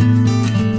Música